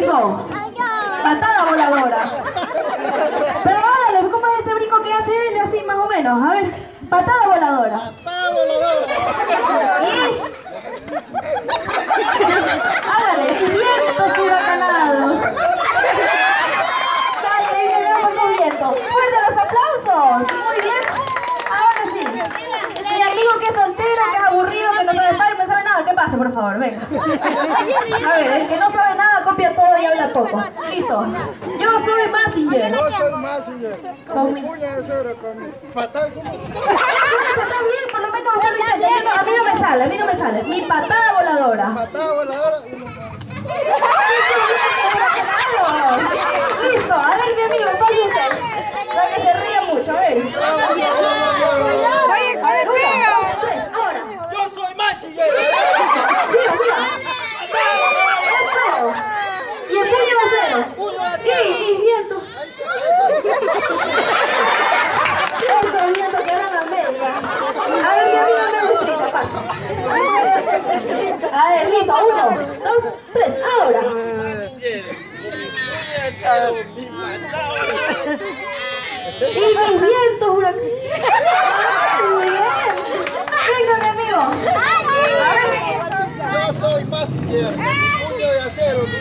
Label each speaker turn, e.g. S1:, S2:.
S1: Eso. Patada voladora. Pero hágale, ¿cómo es ese brinco que hace él así más o menos? A ver, patada voladora.
S2: Patada voladora.
S1: Y... Hágale, vientos huracanados. Dale, damos los vientos. ¡Fuerte los aplausos! Muy bien. Ahora sí. Mi amigo que es soltero, que es aburrido, que no sabe estar y no pase, por favor, venga. A ver, el que no sabe nada copia todo y habla poco. Listo. Yo soy Massinger.
S2: Yo soy Massinger.
S1: Con mi...
S2: Puño de cero con mi patada.
S1: Está bien, por lo menos A mí no me sale, a mí no me sale. Mi patada voladora.
S2: Patada voladora.
S1: Listo, a ver mi amigo, usted. Para que se ría mucho, a ver. nieto. Otro nieto que la media. A ver, viene una. A uno, dos, tres, ahora. Y una... Muy bien. Venga, mi amigo. Yo soy más hierro, puño de acero, mi